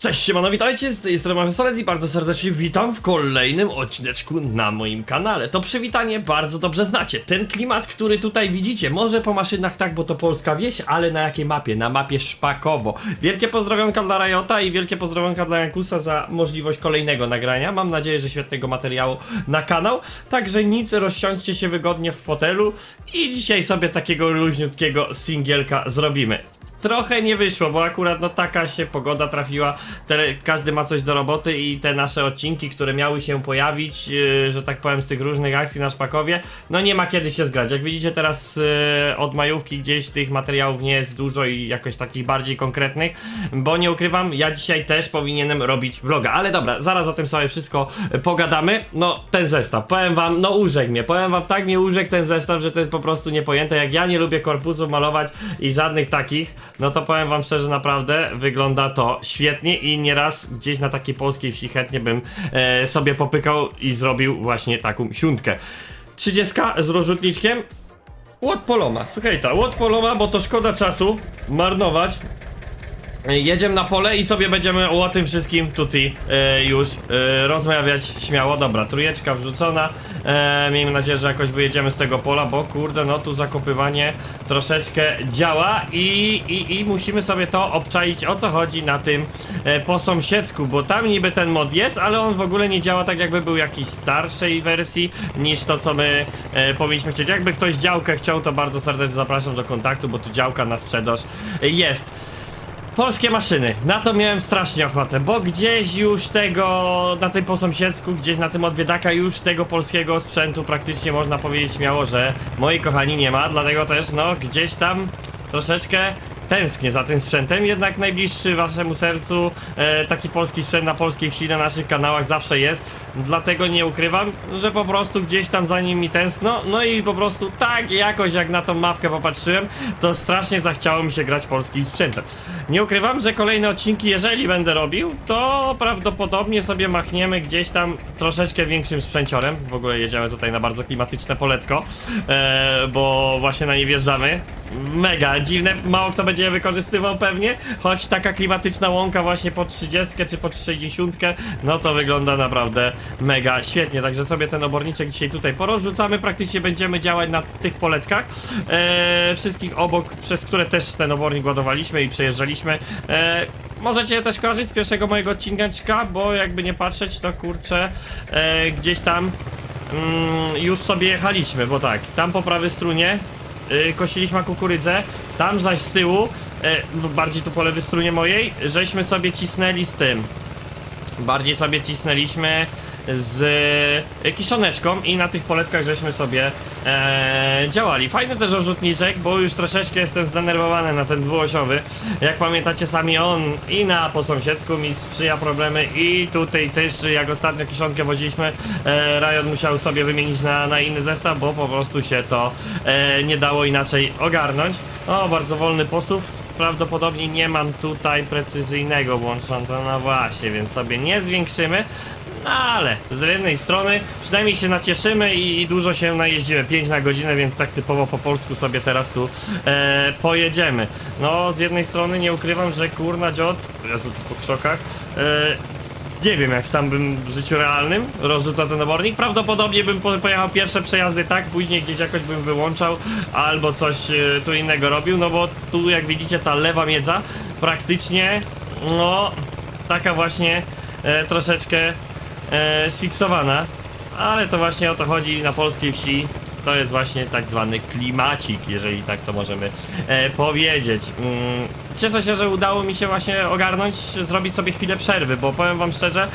Cześć, siemano, witajcie, z tej strony i bardzo serdecznie witam w kolejnym odcineczku na moim kanale. To przywitanie bardzo dobrze znacie. Ten klimat, który tutaj widzicie, może po maszynach tak, bo to polska wieś, ale na jakiej mapie? Na mapie Szpakowo. Wielkie pozdrowionka dla Rajota i wielkie pozdrowionka dla Jankusa za możliwość kolejnego nagrania. Mam nadzieję, że świetnego materiału na kanał. Także nic, rozsiądźcie się wygodnie w fotelu i dzisiaj sobie takiego luźniutkiego singielka zrobimy. Trochę nie wyszło, bo akurat no taka się pogoda trafiła, te, każdy ma coś do roboty i te nasze odcinki, które miały się pojawić, yy, że tak powiem, z tych różnych akcji na Szpakowie, no nie ma kiedy się zgrać. Jak widzicie teraz yy, od majówki gdzieś tych materiałów nie jest dużo i jakoś takich bardziej konkretnych, bo nie ukrywam, ja dzisiaj też powinienem robić vloga, ale dobra, zaraz o tym sobie wszystko pogadamy. No ten zestaw, powiem wam, no urzekł mnie, powiem wam tak mnie urzekł ten zestaw, że to jest po prostu niepojęte, jak ja nie lubię korpusów malować i żadnych takich, no to powiem wam szczerze, naprawdę wygląda to świetnie i nieraz gdzieś na takiej polskiej wsi chętnie bym e, sobie popykał i zrobił właśnie taką siuntkę. 30 z rozrzutniczkiem. Łot poloma, słuchaj ta, łot poloma, bo to szkoda czasu marnować. Jedziemy na pole i sobie będziemy o tym wszystkim tutaj e, już e, rozmawiać śmiało. Dobra, trójeczka wrzucona. E, miejmy nadzieję, że jakoś wyjedziemy z tego pola, bo kurde, no tu zakopywanie troszeczkę działa i, i, i musimy sobie to obczaić o co chodzi na tym e, po sąsiedzku, bo tam niby ten mod jest, ale on w ogóle nie działa tak jakby był jakiś starszej wersji niż to co my e, powinniśmy chcieć. Jakby ktoś działkę chciał, to bardzo serdecznie zapraszam do kontaktu, bo tu działka na sprzedaż jest. Polskie maszyny, na to miałem strasznie ochotę, bo gdzieś już tego, na tym posąsiedzku, gdzieś na tym od biedaka już tego polskiego sprzętu praktycznie można powiedzieć śmiało, że moi kochani nie ma, dlatego też no gdzieś tam troszeczkę tęsknię za tym sprzętem, jednak najbliższy waszemu sercu e, taki polski sprzęt na polskiej wsi na naszych kanałach zawsze jest, dlatego nie ukrywam, że po prostu gdzieś tam za mi tęskno, no i po prostu tak jakoś jak na tą mapkę popatrzyłem, to strasznie zachciało mi się grać polskim sprzętem. Nie ukrywam, że kolejne odcinki, jeżeli będę robił, to prawdopodobnie sobie machniemy gdzieś tam troszeczkę większym sprzęciorem, w ogóle jedziemy tutaj na bardzo klimatyczne poletko, e, bo właśnie na nie wjeżdżamy, mega. Dziwne, mało kto będzie je wykorzystywał pewnie, choć taka klimatyczna łąka właśnie pod 30 czy pod 60, no to wygląda naprawdę mega świetnie, także sobie ten oborniczek dzisiaj tutaj porozrzucamy, praktycznie będziemy działać na tych poletkach, e, wszystkich obok, przez które też ten obornik ładowaliśmy i przejeżdżaliśmy, e, możecie też kojarzyć z pierwszego mojego odcinka, bo jakby nie patrzeć, to kurczę, e, gdzieś tam mm, już sobie jechaliśmy, bo tak, tam po prawej stronie yy, kosiliśmy kukurydzę, tam zaś z tyłu, yy, bardziej tu po lewej stronie mojej, żeśmy sobie cisnęli z tym. Bardziej sobie cisnęliśmy z e, kiszoneczką i na tych poletkach żeśmy sobie e, działali. Fajny też orzutniczek, bo już troszeczkę jestem zdenerwowany na ten dwuosiowy. Jak pamiętacie sami on i na po sąsiedzku mi sprzyja problemy i tutaj też jak ostatnio kiszonkę woziliśmy e, Rajon musiał sobie wymienić na, na inny zestaw, bo po prostu się to e, nie dało inaczej ogarnąć. O, bardzo wolny posuw. Prawdopodobnie nie mam tutaj precyzyjnego włączonego, no właśnie, więc sobie nie zwiększymy. Ale z jednej strony przynajmniej się nacieszymy i, dużo się najeździmy. 5 na godzinę, więc tak typowo po polsku sobie teraz tu e, pojedziemy. No z jednej strony nie ukrywam, że kurna dziot, Jezu po krzokach, e, nie wiem jak sam bym w życiu realnym rozrzucał ten obornik. Prawdopodobnie bym po- pojechał pierwsze przejazdy tak, później gdzieś jakoś bym wyłączał albo coś e, tu innego robił, no bo tu jak widzicie ta lewa miedza praktycznie no taka właśnie e, troszeczkę e, sfiksowana, ale to właśnie o to chodzi na polskiej wsi. To jest właśnie tak zwany klimacik, jeżeli tak to możemy e, powiedzieć. Mm, cieszę się, że udało mi się właśnie ogarnąć, zrobić sobie chwilę przerwy, bo powiem wam szczerze,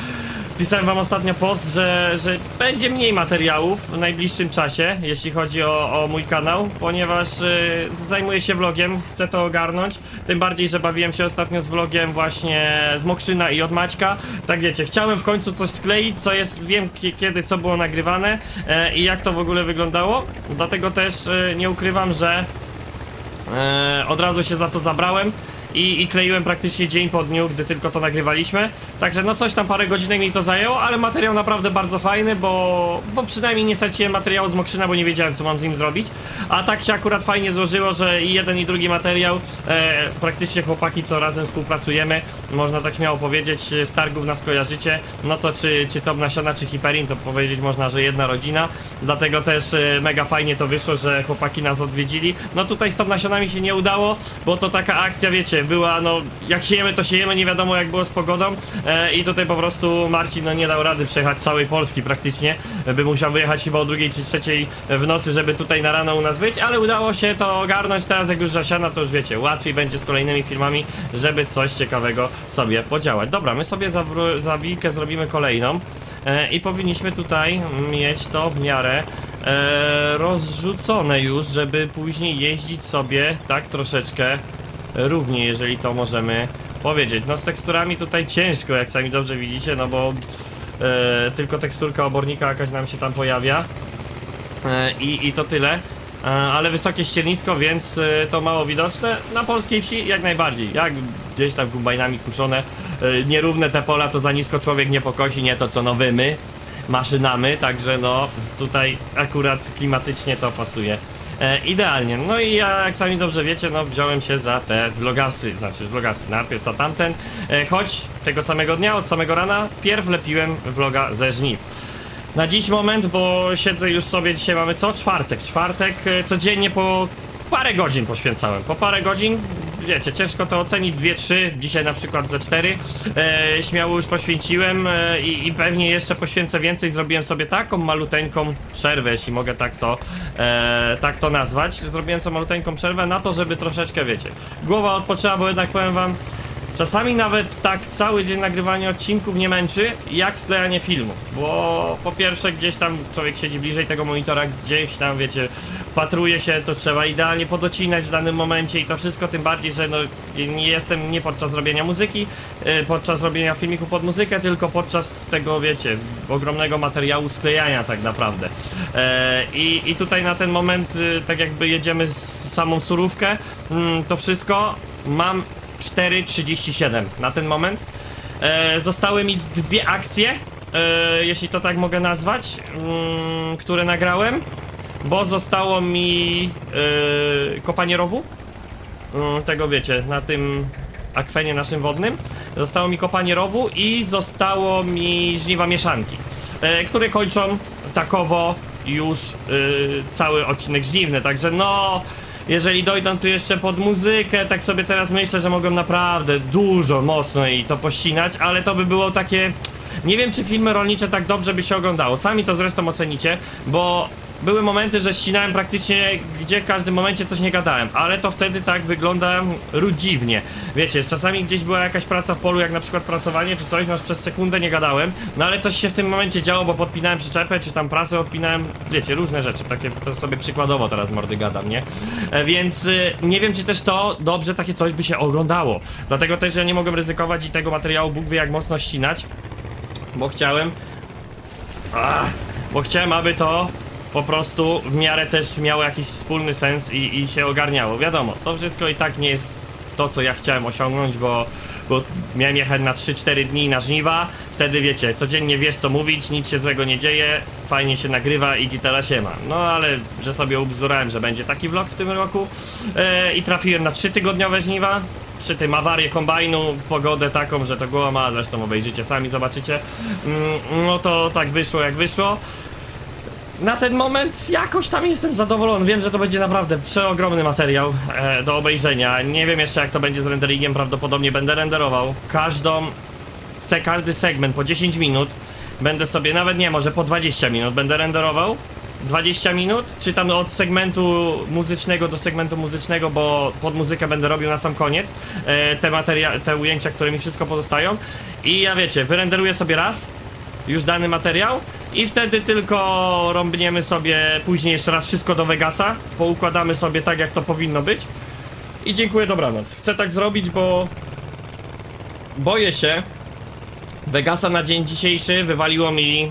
pisałem wam ostatnio post, że, że będzie mniej materiałów w najbliższym czasie, jeśli chodzi o, o mój kanał, ponieważ y, zajmuję się vlogiem, chcę to ogarnąć. Tym bardziej, że bawiłem się ostatnio z vlogiem właśnie z Mokrzyna i od Maćka. Tak wiecie, chciałem w końcu coś skleić, co jest, wiem kie- kiedy, co było nagrywane e, i jak to w ogóle wyglądało. Dlatego też e, nie ukrywam, że e, od razu się za to zabrałem i, i kleiłem praktycznie dzień po dniu, gdy tylko to nagrywaliśmy. Także no coś tam parę godzinek mi to zajęło, ale materiał naprawdę bardzo fajny, bo, bo przynajmniej nie straciłem materiału z Mokrzyna, bo nie wiedziałem co mam z nim zrobić. A tak się akurat fajnie złożyło, że i jeden i drugi materiał, e, praktycznie chłopaki co razem współpracujemy, można tak śmiało powiedzieć, z targów nas kojarzycie, no to czy, czy Top Nasiona, czy Hiperin, to powiedzieć można, że jedna rodzina, dlatego też e, mega fajnie to wyszło, że chłopaki nas odwiedzili. No tutaj z Top Nasionami się nie udało, bo to taka akcja, wiecie, była no, jak siejemy to siejemy, nie wiadomo jak było z pogodą e, i tutaj po prostu Marcin no nie dał rady przejechać całej Polski praktycznie, by musiał wyjechać chyba o drugiej czy trzeciej w nocy, żeby tutaj na rano u nas być, ale udało się to ogarnąć, teraz jak już zasiana, to już wiecie, łatwiej będzie z kolejnymi filmami, żeby coś ciekawego sobie podziałać. Dobra, my sobie za, za wilkę zrobimy kolejną e, i powinniśmy tutaj mieć to w miarę e, rozrzucone już, żeby później jeździć sobie tak troszeczkę równie, jeżeli to możemy powiedzieć. No z teksturami tutaj ciężko, jak sami dobrze widzicie, no bo e, tylko teksturka obornika jakaś nam się tam pojawia e, i, i to tyle. E, ale wysokie ściernisko, więc e, to mało widoczne. Na polskiej wsi jak najbardziej. Jak gdzieś tam kombajnami kuszone, e, nierówne te pola, to za nisko człowiek nie pokosi, nie to co nowymy maszynamy, także no tutaj akurat klimatycznie to pasuje. E, idealnie. No i ja, jak sami dobrze wiecie, no wziąłem się za te vlogasy, znaczy vlogasy, najpierw za tamten, e, choć tego samego dnia, od samego rana, pierw lepiłem vloga ze żniw. Na dziś moment, bo siedzę już sobie, dzisiaj mamy co? Czwartek. Czwartek, e, codziennie po parę godzin poświęcałem. Po parę godzin, wiecie, ciężko to ocenić, dwie, trzy, dzisiaj na przykład ze cztery. E, śmiało już poświęciłem e, i, i pewnie jeszcze poświęcę więcej. Zrobiłem sobie taką maluteńką przerwę, jeśli mogę tak to, e, tak to nazwać. Zrobiłem sobie maluteńką przerwę na to, żeby troszeczkę, wiecie, głowa odpoczęła, bo jednak powiem wam, Czasami nawet tak cały dzień nagrywania odcinków nie męczy, jak sklejanie filmu. Bo po pierwsze gdzieś tam człowiek siedzi bliżej tego monitora, gdzieś tam wiecie, patruje się, to trzeba idealnie podocinać w danym momencie i to wszystko tym bardziej, że no nie jestem nie podczas robienia muzyki, yy, podczas robienia filmiku pod muzykę, tylko podczas tego wiecie, ogromnego materiału sklejania tak naprawdę. E, i, I tutaj na ten moment, y, tak jakby jedziemy z samą surówkę, mm, to wszystko mam 4.37 na ten moment. E, zostały mi dwie akcje, e, jeśli to tak mogę nazwać, mm, które nagrałem, bo zostało mi e, kopanie rowu. Mm, tego wiecie, na tym akwenie naszym wodnym. Zostało mi kopanie rowu i zostało mi żniwa mieszanki, e, które kończą takowo już e, cały odcinek żniwny, także no jeżeli dojdą tu jeszcze pod muzykę, tak sobie teraz myślę, że mogą naprawdę dużo, mocno i to pościnać, ale to by było takie... Nie wiem, czy filmy rolnicze tak dobrze by się oglądało. Sami to zresztą ocenicie, bo były momenty, że ścinałem praktycznie gdzie w każdym momencie coś nie gadałem, ale to wtedy tak wygląda rudziwnie. Wiecie, czasami gdzieś była jakaś praca w polu, jak na przykład prasowanie czy coś, masz przez sekundę nie gadałem, no ale coś się w tym momencie działo, bo podpinałem przyczepę, czy tam prasę odpinałem, wiecie, różne rzeczy, takie to sobie przykładowo teraz mordy gadam, nie? E, więc y, nie wiem, czy też to dobrze takie coś by się oglądało. Dlatego też ja nie mogłem ryzykować i tego materiału Bóg wie jak mocno ścinać, bo chciałem... Ach, bo chciałem, aby to po prostu w miarę też miało jakiś wspólny sens i, i się ogarniało. Wiadomo, to wszystko i tak nie jest to, co ja chciałem osiągnąć, bo, bo miałem jechać na 3-4 dni na żniwa. Wtedy wiecie, codziennie wiesz co mówić, nic się złego nie dzieje, fajnie się nagrywa i gitara się ma. No ale, że sobie ubzdurałem, że będzie taki vlog w tym roku e, i trafiłem na 3-tygodniowe żniwa. Przy tym awarię kombajnu, pogodę taką, że to głowa ma, zresztą obejrzycie sami, zobaczycie. Mm, no to tak wyszło jak wyszło na ten moment jakoś tam jestem zadowolony. Wiem, że to będzie naprawdę przeogromny materiał e, do obejrzenia. Nie wiem jeszcze jak to będzie z renderingiem, prawdopodobnie będę renderował każdą, se, każdy segment po 10 minut. Będę sobie, nawet nie, może po 20 minut będę renderował. 20 minut, czy tam od segmentu muzycznego do segmentu muzycznego, bo pod muzykę będę robił na sam koniec e, te materia te ujęcia, które mi wszystko pozostają. I ja wiecie, wyrenderuję sobie raz, już dany materiał i wtedy tylko rąbniemy sobie później jeszcze raz wszystko do Vegasa, poukładamy sobie tak jak to powinno być. I dziękuję, dobranoc. Chcę tak zrobić, bo boję się. Vegasa na dzień dzisiejszy wywaliło mi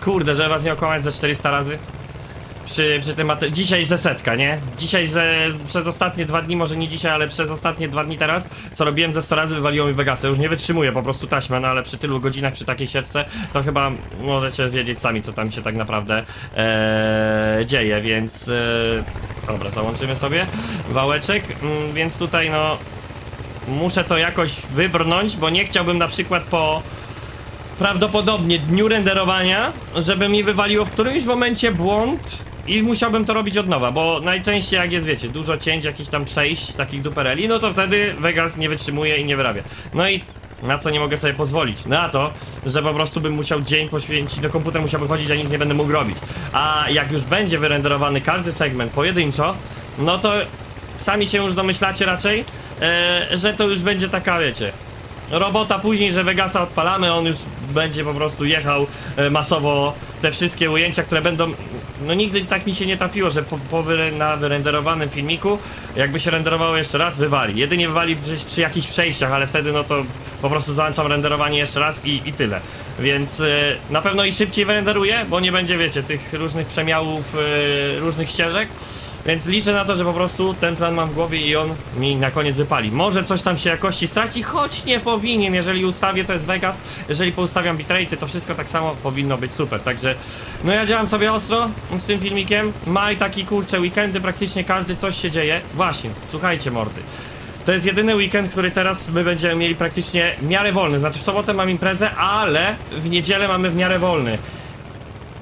kurde, że was nie okłamać za 400 razy przy, przy tym dzisiaj ze setka, nie? Dzisiaj ze, z, przez ostatnie dwa dni, może nie dzisiaj, ale przez ostatnie dwa dni teraz, co robiłem ze 100 razy wywaliło mi Vegasa. Już nie wytrzymuję po prostu taśmę, no ale przy tylu godzinach, przy takiej sieczce, to chyba możecie wiedzieć sami, co tam się tak naprawdę e, dzieje, więc... E, dobra, załączymy sobie wałeczek, mm, więc tutaj no... Muszę to jakoś wybrnąć, bo nie chciałbym na przykład po prawdopodobnie dniu renderowania, żeby mi wywaliło w którymś momencie błąd i musiałbym to robić od nowa, bo najczęściej jak jest, wiecie, dużo cięć, jakichś tam przejść, takich dupereli, no to wtedy Vegas nie wytrzymuje i nie wyrabia. No i na co nie mogę sobie pozwolić? Na to, że po prostu bym musiał dzień poświęcić, no komputer musiałby chodzić, a nic nie będę mógł robić. A jak już będzie wyrenderowany każdy segment pojedynczo, no to sami się już domyślacie raczej, e, że to już będzie taka, wiecie, robota później, że Vegasa odpalamy, on już będzie po prostu jechał e, masowo te wszystkie ujęcia, które będą... No nigdy tak mi się nie trafiło, że po, po wyre, na wyrenderowanym filmiku, jakby się renderowało jeszcze raz, wywali. Jedynie wywali gdzieś przy jakichś przejściach, ale wtedy no to po prostu załączam renderowanie jeszcze raz i, i tyle. Więc e, na pewno i szybciej wyrenderuję, bo nie będzie, wiecie, tych różnych przemiałów, e, różnych ścieżek. Więc liczę na to, że po prostu ten plan mam w głowie i on mi na koniec wypali. Może coś tam się jakości straci, choć nie powinien. Jeżeli ustawię, to jest Vegas. Jeżeli poustawiam bitrate, to wszystko tak samo powinno być super. Także, no ja działam sobie ostro z tym filmikiem. Maj taki kurcze weekendy, praktycznie każdy coś się dzieje. Właśnie, słuchajcie mordy. To jest jedyny weekend, który teraz my będziemy mieli praktycznie w miarę wolny. Znaczy w sobotę mam imprezę, ale w niedzielę mamy w miarę wolny.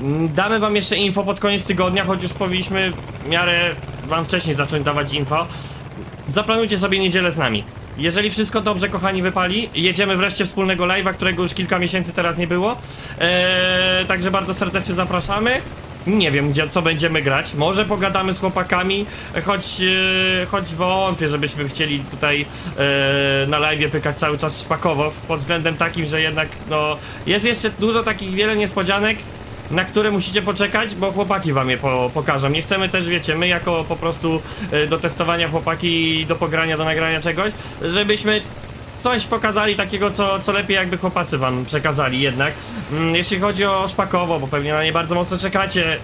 Mm, Damy wam jeszcze info pod koniec tygodnia, choć już powinniśmy w miarę wam wcześniej zacząć dawać info. Zaplanujcie sobie niedzielę z nami. Jeżeli wszystko dobrze, kochani, wypali, jedziemy wreszcie wspólnego live'a, którego już kilka miesięcy teraz nie było. Eee, także bardzo serdecznie zapraszamy. Nie wiem, gdzie, co będziemy grać. Może pogadamy z chłopakami, choć, e, choć wątpię, żebyśmy chcieli tutaj e, na live pykać cały czas szpakowo, pod względem takim, że jednak no, jest jeszcze dużo takich wiele niespodzianek, na które musicie poczekać, bo chłopaki wam je po, pokażą. Nie chcemy też, wiecie, my jako po prostu e, do testowania chłopaki, do pogrania, do nagrania czegoś, żebyśmy coś pokazali takiego, co, co lepiej jakby chłopacy wam przekazali jednak. Mm, jeśli chodzi o Szpakowo, bo pewnie na nie bardzo mocno czekacie,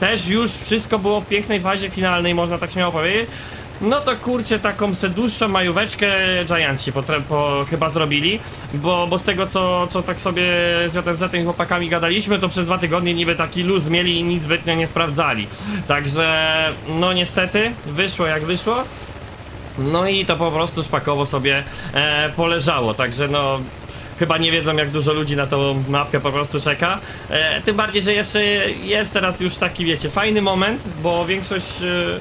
też już wszystko było w pięknej fazie finalnej, można tak śmiało powiedzieć. No to kurczę, taką se dłuższą majóweczkę Giants się po, chyba zrobili, bo, bo z tego co, co tak sobie z JMZ i chłopakami gadaliśmy, to przez dwa tygodnie niby taki luz mieli i nic zbytnio nie sprawdzali. Także, no niestety, wyszło jak wyszło. No i to po prostu szpakowo sobie e, poleżało, także no chyba nie wiedzą jak dużo ludzi na tą mapkę po prostu czeka. E, tym bardziej, że jeszcze jest teraz już taki, wiecie, fajny moment, bo większość e,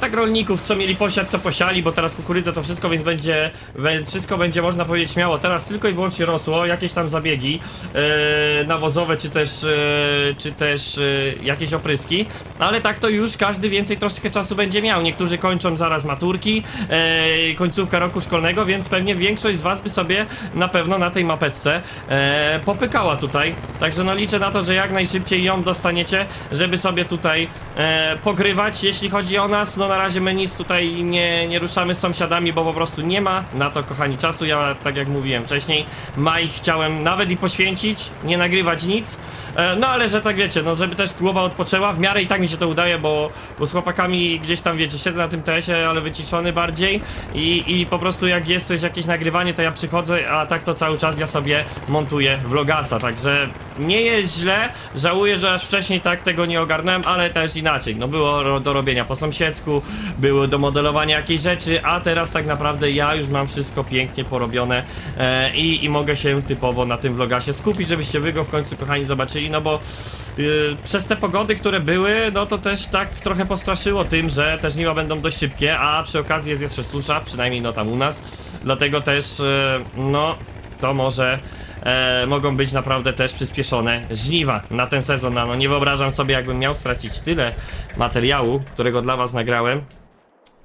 tak rolników, co mieli posiad, to posiali, bo teraz kukurydza to wszystko, więc będzie, wszystko będzie można powiedzieć śmiało. Teraz tylko i wyłącznie rosło, jakieś tam zabiegi e, nawozowe, czy też, e, czy też e, jakieś opryski, ale tak to już każdy więcej troszeczkę czasu będzie miał. Niektórzy kończą zaraz maturki, e, końcówka roku szkolnego, więc pewnie większość z was by sobie na pewno na tej mapeczce e, popykała tutaj. Także no liczę na to, że jak najszybciej ją dostaniecie, żeby sobie tutaj e, pogrywać. Jeśli chodzi o nas, no na razie my nic tutaj nie, nie ruszamy z sąsiadami, bo po prostu nie ma na to, kochani, czasu. Ja, tak jak mówiłem wcześniej, maj chciałem nawet i poświęcić, nie nagrywać nic. E, no ale że tak wiecie, no żeby też głowa odpoczęła, w miarę i tak mi się to udaje, bo, bo z chłopakami gdzieś tam wiecie, siedzę na tym TS-ie, ale wyciszony bardziej i, i po prostu jak jest coś, jakieś nagrywanie, to ja przychodzę, a tak to cały czas ja sobie montuję vlogasa, także nie jest źle, żałuję, że aż wcześniej tak tego nie ogarnąłem, ale też inaczej, no było do robienia po sąsiedzku, było do modelowania jakiejś rzeczy, a teraz tak naprawdę ja już mam wszystko pięknie porobione e, i, i mogę się typowo na tym vlogasie skupić, żebyście wy go w końcu kochani zobaczyli, no bo y, przez te pogody, które były, no to też tak trochę postraszyło tym, że te żniwa będą dość szybkie, a przy okazji jest jeszcze susza, przynajmniej no tam u nas, dlatego też e, no to może e, mogą być naprawdę też przyspieszone żniwa na ten sezon. No nie wyobrażam sobie, jakbym miał stracić tyle materiału, którego dla was nagrałem.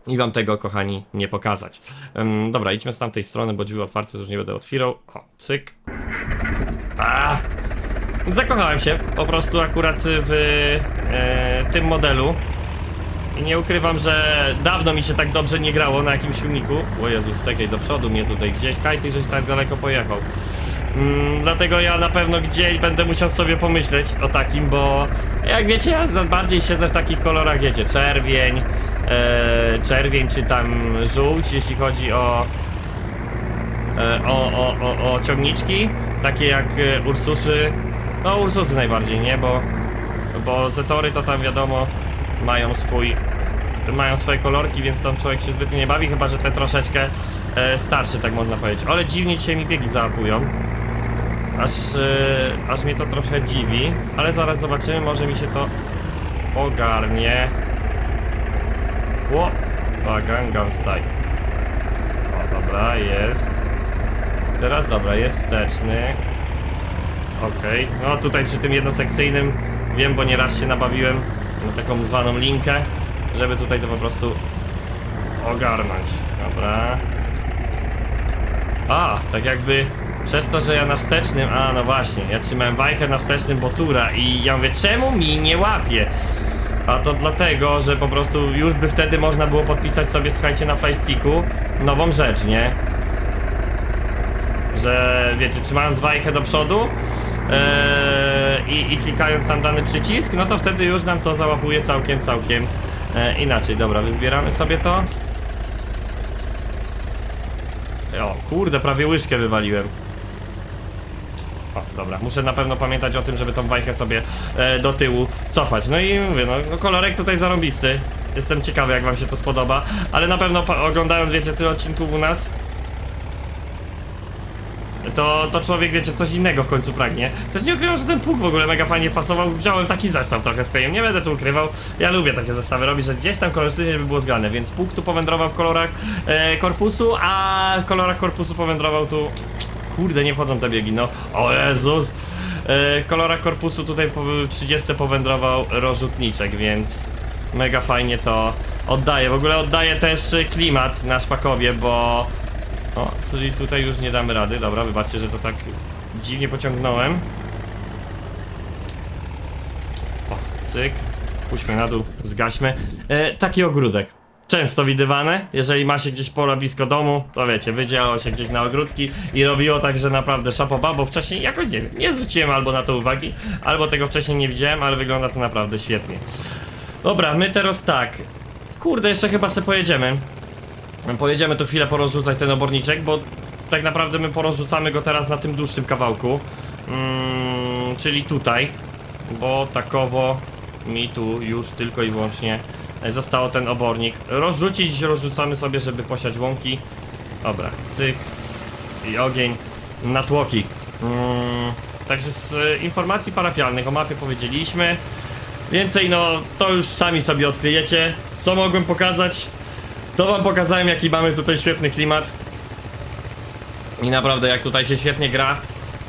I wam tego, kochani, nie pokazać. Em, dobra, idźmy z tamtej strony, bo drzwi otwarte, już nie będę otwierał. O, cyk. A! Zakochałem się po prostu akurat w e, tym modelu. I nie ukrywam, że dawno mi się tak dobrze nie grało na jakimś silniku. O Jezus, czekaj, do przodu mnie tutaj gdzieś. Kaj, ty żeś tak daleko pojechał. Mm, dlatego ja na pewno gdzieś będę musiał sobie pomyśleć o takim, bo jak wiecie, ja bardziej siedzę w takich kolorach, wiecie, czerwień, e, czerwień czy tam żółć, jeśli chodzi o, e, o, o, o, o ciągniczki, takie jak e, Ursusy, no Ursusy najbardziej, nie, bo, bo Zetory to tam wiadomo mają swój mają swoje kolorki, więc tam człowiek się zbytnio nie bawi, chyba że te troszeczkę e, starsze, tak można powiedzieć. Ale dziwnie dzisiaj mi biegi załapują. Aż, e, aż mnie to trochę dziwi, ale zaraz zobaczymy, może mi się to ogarnie. Ło! A, Gangnam Style. O, dobra, jest. Teraz dobra, jest wsteczny. Okej, no tutaj przy tym jednosekcyjnym wiem, bo nieraz się nabawiłem na taką zwaną linkę, żeby tutaj to po prostu ogarnąć. Dobra. A, tak jakby przez to, że ja na wstecznym, a no właśnie, ja trzymałem wajchę na wstecznym Botura i ja mówię, czemu mi nie łapie? A to dlatego, że po prostu już by wtedy można było podpisać sobie, słuchajcie, na Fajsticku nową rzecz, nie? że wiecie, trzymając wajchę do przodu e, i, i klikając tam dany przycisk, no to wtedy już nam to załapuje całkiem, całkiem e, inaczej. Dobra, wyzbieramy sobie to. O, kurde, prawie łyżkę wywaliłem. O, dobra, muszę na pewno pamiętać o tym, żeby tą wajchę sobie e, do tyłu cofać. No i mówię, no, no kolorek tutaj zarąbisty. Jestem ciekawy, jak wam się to spodoba, ale na pewno oglądając, wiecie, tyle odcinków u nas, to, to człowiek, wiecie, coś innego w końcu pragnie. Też nie ukrywam, że ten pług w ogóle mega fajnie pasował. Wziąłem taki zestaw trochę z klejem, nie będę tu ukrywał. Ja lubię takie zestawy robić, że gdzieś tam kolorystycznie by było zgrane, więc pług tu powędrował w kolorach e, korpusu, a w kolorach korpusu powędrował tu... Kurde, nie wchodzą te biegi, no. O Jezus! E, kolorach korpusu tutaj po 30 powędrował rozrzutniczek, więc mega fajnie to oddaje. W ogóle oddaje też e, klimat na szpakowie, bo o, czyli tutaj już nie damy rady. Dobra, wybaczcie, że to tak dziwnie pociągnąłem. O, cyk. Puśćmy na dół, zgaśmy. E, taki ogródek. Często widywane, jeżeli ma się gdzieś pola blisko domu, to wiecie, wydzielało się gdzieś na ogródki i robiło tak, że naprawdę szapoba, bo wcześniej jakoś nie nie zwróciłem albo na to uwagi, albo tego wcześniej nie widziałem, ale wygląda to naprawdę świetnie. Dobra, my teraz tak. Kurde, jeszcze chyba se pojedziemy. Pojedziemy tu chwilę porozrzucać ten oborniczek, bo tak naprawdę my porozrzucamy go teraz na tym dłuższym kawałku. Mm, czyli tutaj, bo takowo mi tu już tylko i wyłącznie zostało ten obornik. Rozrzucić rozrzucamy sobie, żeby posiać łąki. Dobra, cyk i ogień na tłoki. Mm, także z e, informacji parafialnych o mapie powiedzieliśmy. Więcej no to już sami sobie odkryjecie. Co mogłem pokazać? To wam pokazałem jaki mamy tutaj świetny klimat. I naprawdę jak tutaj się świetnie gra.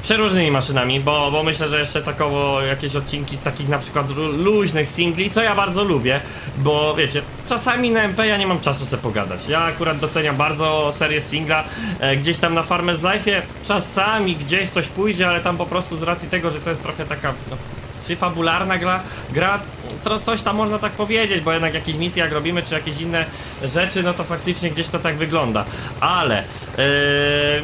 Przeróżnymi maszynami, bo, bo myślę, że jeszcze takowo jakieś odcinki z takich na przykład lu- luźnych singli, co ja bardzo lubię Bo wiecie, czasami na MP ja nie mam czasu se pogadać. Ja akurat doceniam bardzo serię singla e, Gdzieś tam na Farmer's Life'ie. Czasami gdzieś coś pójdzie, ale tam po prostu z racji tego, że to jest trochę taka no, czy fabularna gra, gra, to coś tam można tak powiedzieć, bo jednak jakieś misje jak robimy, czy jakieś inne rzeczy, no to faktycznie gdzieś to tak wygląda. Ale yy,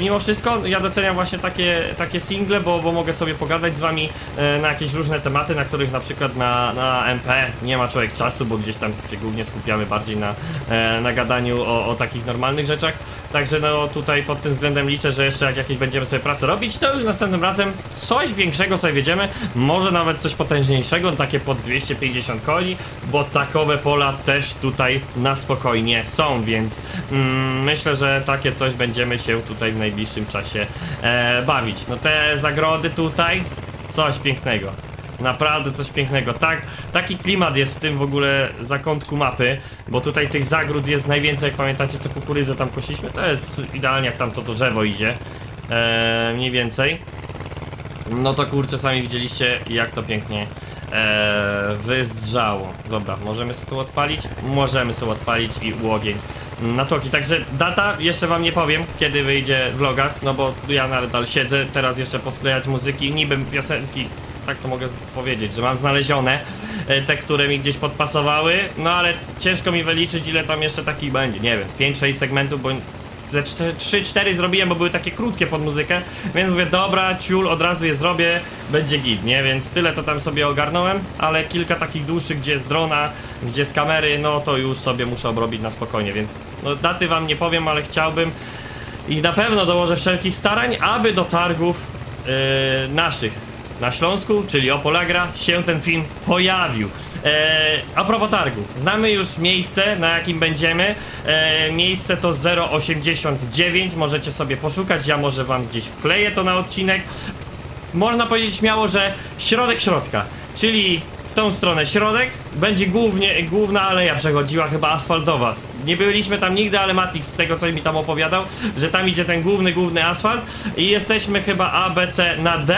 mimo wszystko ja doceniam właśnie takie, takie single, bo, bo mogę sobie pogadać z wami yy, na jakieś różne tematy, na których na przykład na, na MP nie ma człowiek czasu, bo gdzieś tam się głównie skupiamy bardziej na, e, na gadaniu o, o takich normalnych rzeczach. Także no tutaj pod tym względem liczę, że jeszcze jak jakieś będziemy sobie pracę robić, to już następnym razem coś większego sobie wiedziemy, może nawet coś potężniejszego, takie pod 250 koni, bo takowe pola też tutaj na spokojnie są, więc mm, myślę, że takie coś będziemy się tutaj w najbliższym czasie e, bawić. No te zagrody tutaj, coś pięknego. Naprawdę coś pięknego. Tak, taki klimat jest w tym w ogóle zakątku mapy, bo tutaj tych zagród jest najwięcej, jak pamiętacie co kukurydzę tam kosiliśmy, to jest idealnie jak tam to drzewo idzie. Eee, mniej więcej. No to kurczę, sami widzieliście jak to pięknie eee, wyzdrzało. Dobra, możemy sobie tu odpalić? Możemy sobie odpalić i łogień na tłoki. Także data jeszcze wam nie powiem, kiedy wyjdzie vlogas, no bo ja nadal siedzę, teraz jeszcze posklejać muzyki, niby piosenki, tak to mogę powiedzieć, że mam znalezione e, te, które mi gdzieś podpasowały, no ale ciężko mi wyliczyć ile tam jeszcze takich będzie, nie wiem, z 5-6 segmentów, bo 3-4 zrobiłem, bo były takie krótkie pod muzykę, więc mówię, dobra, ciul, od razu je zrobię, będzie git, nie? Więc tyle to tam sobie ogarnąłem, ale kilka takich dłuższych, gdzie z drona, gdzie z kamery, no to już sobie muszę obrobić na spokojnie, więc no, daty wam nie powiem, ale chciałbym i na pewno dołożę wszelkich starań, aby do targów yy, naszych na Śląsku, czyli Opolagra, się ten film pojawił. E, a propos targów, znamy już miejsce, na jakim będziemy. E, miejsce to 089, możecie sobie poszukać, ja może wam gdzieś wkleję to na odcinek. Można powiedzieć śmiało, że środek środka, czyli w tą stronę środek, będzie głównie, główna aleja przechodziła, chyba asfaltowa. Nie byliśmy tam nigdy, ale Matix z tego co mi tam opowiadał, że tam idzie ten główny, główny asfalt i jesteśmy chyba ABC na D,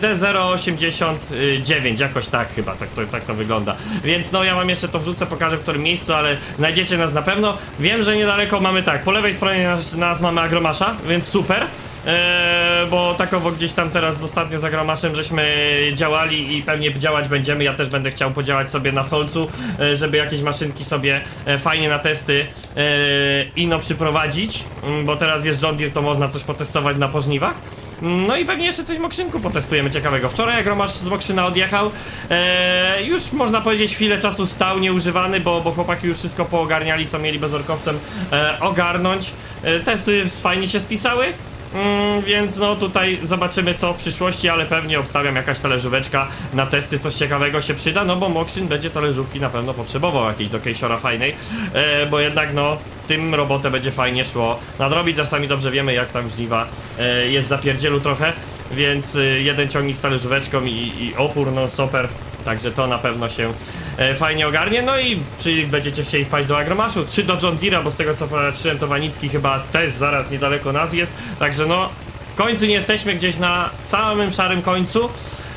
D089, jakoś tak chyba, tak to, tak to wygląda. Więc no ja wam jeszcze to wrzucę, pokażę w którym miejscu, ale znajdziecie nas na pewno. Wiem, że niedaleko mamy tak, po lewej stronie nas, nas mamy Agromasza, więc super. Eee, bo takowo gdzieś tam teraz ostatnio z Agromaszem żeśmy działali i pewnie działać będziemy. Ja też będę chciał podziałać sobie na Solcu, e, żeby jakieś maszynki sobie e, fajnie na testy e, ino przyprowadzić, mm, bo teraz jest John Deere, to można coś potestować na pożniwach. No i pewnie jeszcze coś Mokrzynku potestujemy ciekawego. Wczoraj jak Romasz z Mokrzyna odjechał, e, już można powiedzieć chwilę czasu stał nieużywany, bo, bo chłopaki już wszystko poogarniali, co mieli bezorkowcem e, ogarnąć. E, testy fajnie się spisały. Mm, więc no tutaj zobaczymy co w przyszłości, ale pewnie obstawiam jakaś talerzóweczka na testy, coś ciekawego się przyda, no bo Moxin będzie talerzówki na pewno potrzebował jakiejś do kejsiora fajnej, e, bo jednak no tym robotę będzie fajnie szło nadrobić, czasami dobrze wiemy jak tam żniwa e, jest zapierdzielu trochę, więc e, jeden ciągnik z talerzóweczką i, i opór no super Także to na pewno się e, fajnie ogarnie. No i czy będziecie chcieli wpaść do Agromaszu, czy do John Deere'a, bo z tego co patrzyłem to Wanicki chyba też zaraz niedaleko nas jest. Także no, w końcu nie jesteśmy gdzieś na samym szarym końcu.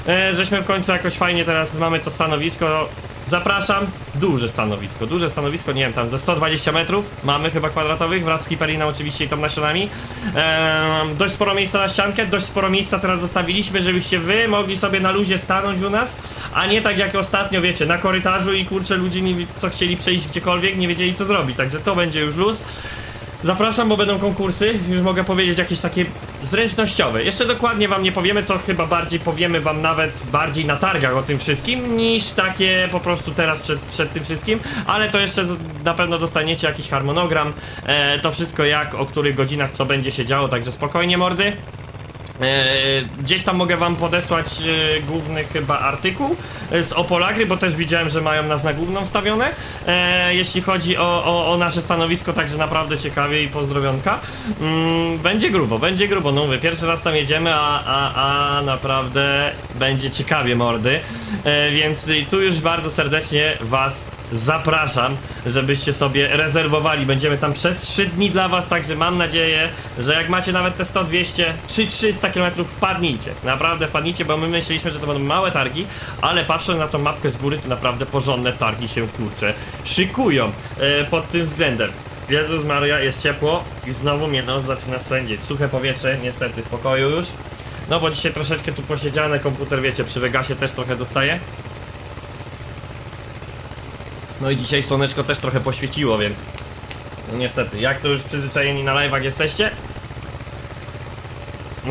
E, żeśmy w końcu jakoś fajnie teraz mamy to stanowisko Zapraszam, duże stanowisko, duże stanowisko, nie wiem, tam ze 120 metrów mamy chyba kwadratowych wraz z Kiperiną oczywiście i tą nasionami. Eee, dość sporo miejsca na ściankę, dość sporo miejsca teraz zostawiliśmy, żebyście wy mogli sobie na luzie stanąć u nas, a nie tak jak ostatnio, wiecie, na korytarzu i kurczę ludzie nie, co chcieli przejść gdziekolwiek, nie wiedzieli co zrobić, także to będzie już luz. Zapraszam, bo będą konkursy, już mogę powiedzieć jakieś takie zręcznościowe. Jeszcze dokładnie wam nie powiemy, co chyba bardziej powiemy wam nawet bardziej na targach o tym wszystkim, niż takie po prostu teraz przed, przed tym wszystkim, ale to jeszcze na pewno dostaniecie jakiś harmonogram, e, to wszystko jak, o których godzinach, co będzie się działo, także spokojnie mordy. Eee, gdzieś tam mogę wam podesłać e, główny chyba artykuł e, z Opolagry, bo też widziałem, że mają nas na główną stawione. E, jeśli chodzi o, o, o, nasze stanowisko, także naprawdę ciekawie i pozdrowionka. Mm, będzie grubo, będzie grubo. No mówię, pierwszy raz tam jedziemy, a, a, a naprawdę będzie ciekawie mordy. E, więc tu już bardzo serdecznie was zapraszam, żebyście sobie rezerwowali. Będziemy tam przez 3 dni dla was, także mam nadzieję, że jak macie nawet te 100, 200 czy 300 km wpadnijcie. Naprawdę wpadnijcie, bo my myśleliśmy, że to będą małe targi, ale patrząc na tą mapkę z góry, to naprawdę porządne targi się kurczę szykują e, pod tym względem. Jezus Maria, jest ciepło i znowu mnie nos zaczyna swędzić. Suche powietrze, niestety w pokoju już. No bo dzisiaj troszeczkę tu posiedziane, komputer wiecie, przy Vegasie też trochę dostaje. No i dzisiaj słoneczko też trochę poświeciło, więc... No niestety, jak to już przyzwyczajeni na live'ach jesteście?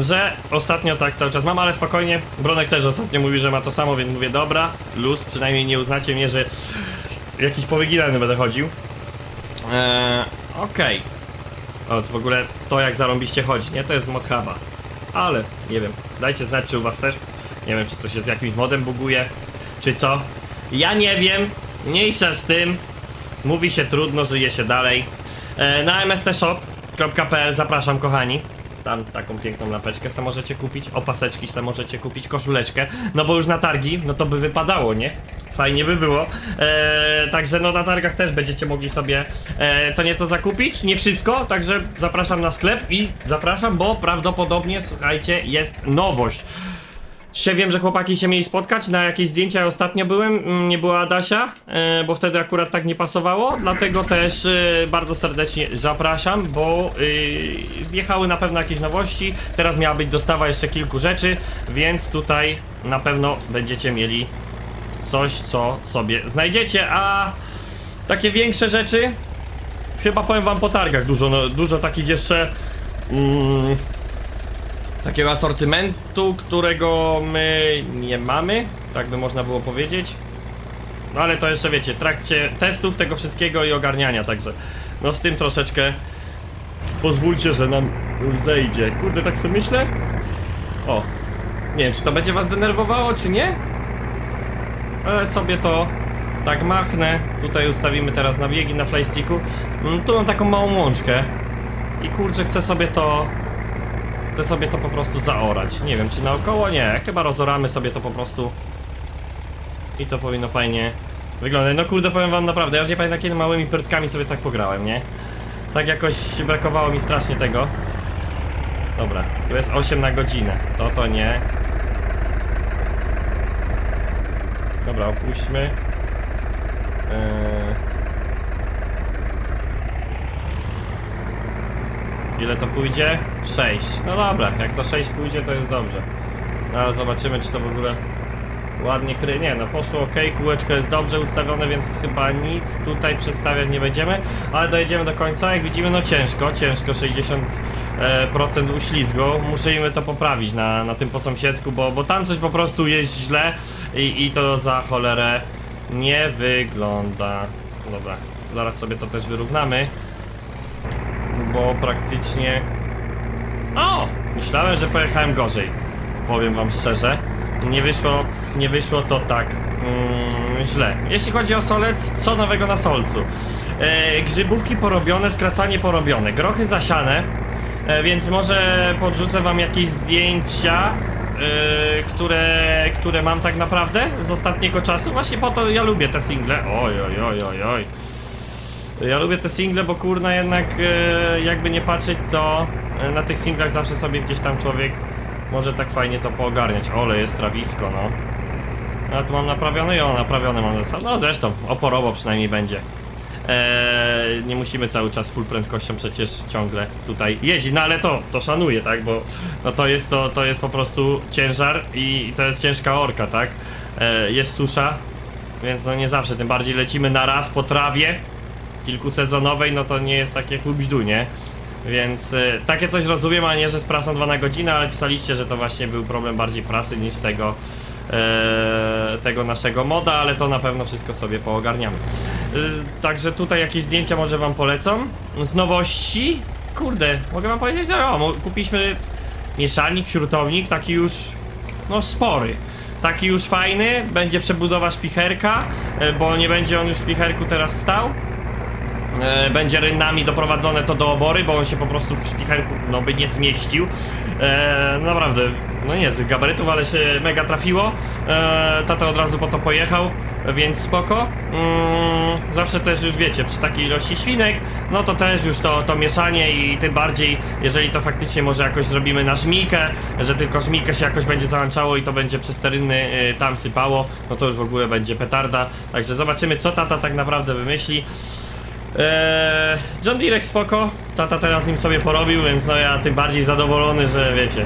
Że ostatnio tak cały czas mam, ale spokojnie. Bronek też ostatnio mówi, że ma to samo, więc mówię, dobra, luz, przynajmniej nie uznacie mnie, że jakiś powyginany będę chodził. Eee, okej. Okay. W ogóle to jak zarąbiście chodzi, nie? To jest z modhuba. Ale, nie wiem, dajcie znać, czy u was też. Nie wiem, czy to się z jakimś modem buguje, czy co. Ja nie wiem, Mniejsza z tym. Mówi się trudno, żyje się dalej. E, na mstshop.pl zapraszam kochani. Tam taką piękną lampeczkę sobie możecie kupić, opaseczki sobie możecie kupić, koszuleczkę. No bo już na targi, no to by wypadało, nie? Fajnie by było. E, także no na targach też będziecie mogli sobie e, co nieco zakupić. Nie wszystko, także zapraszam na sklep i zapraszam, bo prawdopodobnie, słuchajcie, jest nowość. Dzisiaj wiem, że chłopaki się mieli spotkać, na jakieś zdjęcia? Ja ostatnio byłem, mm, nie była Adasia, e, bo wtedy akurat tak nie pasowało, dlatego też e, bardzo serdecznie zapraszam, bo e, wjechały na pewno jakieś nowości, teraz miała być dostawa jeszcze kilku rzeczy, więc tutaj na pewno będziecie mieli coś, co sobie znajdziecie, a takie większe rzeczy? Chyba powiem wam po targach. Dużo, no, dużo takich jeszcze mm, takiego asortymentu, którego my nie mamy, tak by można było powiedzieć. No ale to jeszcze wiecie, w trakcie testów tego wszystkiego i ogarniania, także no z tym troszeczkę pozwólcie, że nam zejdzie. Kurde, tak sobie myślę. O, nie wiem, czy to będzie was denerwowało, czy nie? Ale sobie to tak machnę. Tutaj ustawimy teraz na biegi na flysticku. Mm, Tu mam taką małą łączkę. I kurczę, chcę sobie to... Chcę sobie to po prostu zaorać. Nie wiem, czy naokoło? Nie, chyba rozoramy sobie to po prostu. I to powinno fajnie wyglądać. No kurde, powiem wam naprawdę, ja już nie pamiętam kiedy małymi pyrtkami sobie tak pograłem, nie? Tak jakoś brakowało mi strasznie tego. Dobra, tu jest 8 na godzinę. To to nie. Dobra, opuśćmy. Eee... Ile to pójdzie? 6. No dobra, jak to 6 pójdzie, to jest dobrze. No, ale zobaczymy, czy to w ogóle ładnie kryje. Nie, no poszło ok, kółeczko jest dobrze ustawione, więc chyba nic tutaj przestawiać nie będziemy, ale dojedziemy do końca. Jak widzimy, no ciężko, ciężko 60% e, uślizgu. Musimy to poprawić na, na tym po sąsiedzku, bo, bo tam coś po prostu jest źle i, i to za cholerę nie wygląda. Dobra, zaraz sobie to też wyrównamy, bo praktycznie. O! Myślałem, że pojechałem gorzej. Powiem wam szczerze. Nie wyszło, nie wyszło to tak mm, źle. Jeśli chodzi o solec, co nowego na solcu? E, grzybówki porobione, skracanie porobione, grochy zasiane, e, więc może podrzucę wam jakieś zdjęcia, e, które, które mam tak naprawdę z ostatniego czasu. Właśnie po to ja lubię te single. Oj, oj, oj, oj, oj. Ja lubię te single, bo kurna jednak e, jakby nie patrzeć to na tych singlach zawsze sobie gdzieś tam człowiek może tak fajnie to poogarniać. Ole, jest trawisko, no. A tu mam naprawione? Jo, naprawione mam zasad. No zresztą, oporowo przynajmniej będzie. Eee, nie musimy cały czas full prędkością przecież ciągle tutaj jeździć, no ale to, to szanuję, tak, bo no to jest to, to jest po prostu ciężar i to jest ciężka orka, tak. Eee, jest susza, więc no nie zawsze, tym bardziej lecimy na raz po trawie kilkusezonowej, no to nie jest takie chłubźdu, nie? Więc y, takie coś rozumiem, a nie, że z prasą 2 na godzinę, ale pisaliście, że to właśnie był problem bardziej prasy niż tego e, tego naszego moda, ale to na pewno wszystko sobie poogarniamy. Y, także tutaj jakieś zdjęcia może wam polecą. Z nowości, kurde, mogę wam powiedzieć, no mo- kupiliśmy mieszalnik, śrutownik, taki już, no spory. Taki już fajny, będzie przebudowa szpicherka, e, bo nie będzie on już w szpicherku teraz stał. E, będzie rynnami doprowadzone to do obory, bo on się po prostu w szpichelku no, by nie zmieścił. E, naprawdę, no niezłych gabarytów, ale się mega trafiło. E, tata od razu po to pojechał, więc spoko. Mm, zawsze też już wiecie, przy takiej ilości świnek, no to też już to, to mieszanie i tym bardziej, jeżeli to faktycznie może jakoś zrobimy na żmijkę, że tylko żmijkę się jakoś będzie załączało i to będzie przez te rynny y, tam sypało, no to już w ogóle będzie petarda. Także zobaczymy, co tata tak naprawdę wymyśli. Eee, John Deere spoko, tata teraz nim sobie porobił, więc no ja tym bardziej zadowolony, że wiecie.